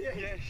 Yes.